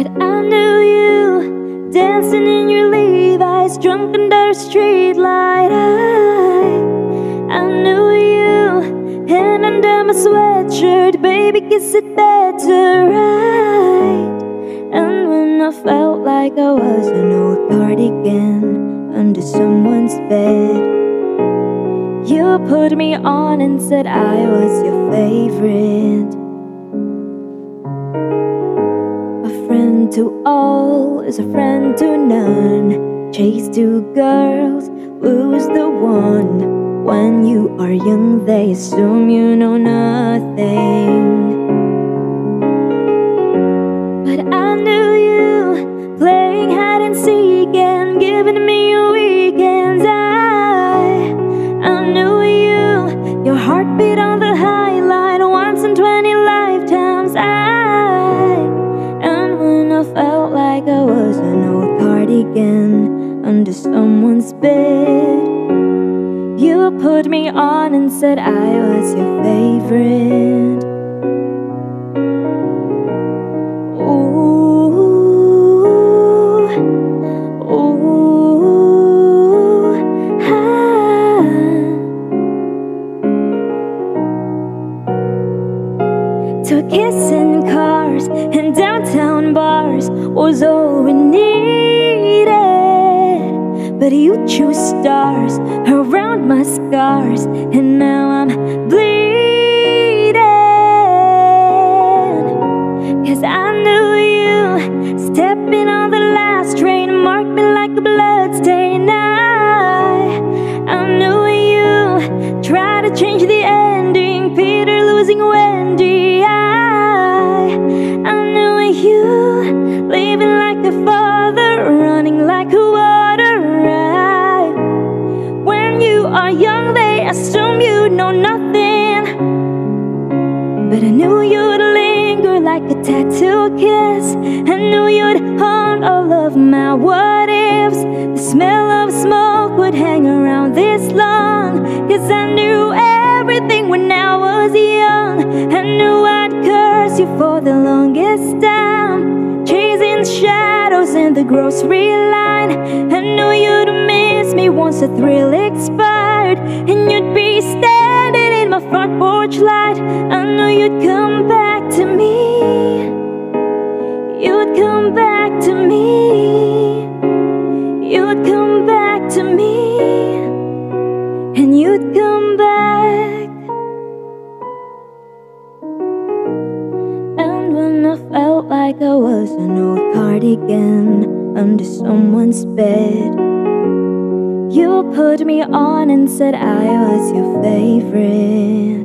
But I knew you dancing in your Levi's, drunk under a street light. I, I knew you, hand under my sweatshirt, baby, kiss it better, right? And when I felt like I was an old cardigan under someone's bed. You put me on and said I was your favorite. To all is a friend to none. Chase two girls, lose the one. When you are young, they assume you know nothing. But I knew you playing under someone's bed, you put me on and said I was your favorite. Ooh, ooh, ah. To kiss in cars and downtown bars was all we needed. But you chose stars around my scars, and now I'm bleeding. But I knew you'd linger like a tattoo kiss. I knew you'd haunt all of my what ifs. The smell of smoke would hang around this long. Cause I knew everything when I was young. I knew I'd curse you for the longest time. Chasing shadows in the grocery line. I knew you'd miss me once the thrill expired. And you'd be front porch light. I knew you'd come back to me. You'd come back to me. You'd come back to me. And you'd come back. And when I felt like I was an old cardigan under someone's bed, you put me on and said I was your favorite.